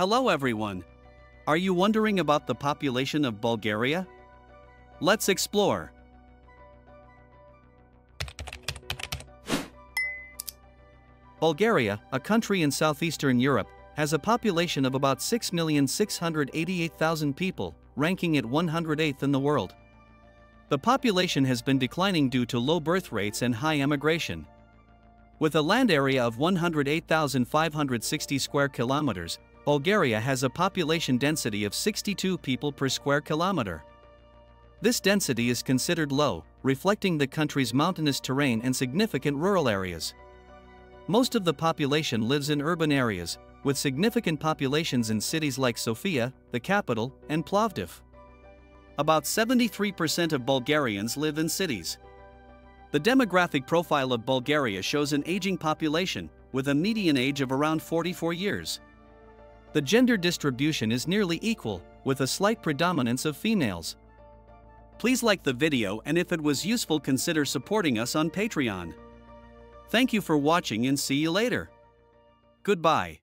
Hello everyone. Are you wondering about the population of Bulgaria? Let's explore. Bulgaria, a country in southeastern Europe, has a population of about 6,688,000 people, ranking it 108th in the world. The population has been declining due to low birth rates and high emigration. With a land area of 108,560 square kilometers, Bulgaria has a population density of 62 people per square kilometer. This density is considered low, reflecting the country's mountainous terrain and significant rural areas. Most of the population lives in urban areas, with significant populations in cities like Sofia, the capital, and Plovdiv. About 73% of Bulgarians live in cities. The demographic profile of Bulgaria shows an aging population, with a median age of around 44 years. The gender distribution is nearly equal, with a slight predominance of females. Please like the video and if it was useful consider supporting us on Patreon. Thank you for watching and see you later. Goodbye.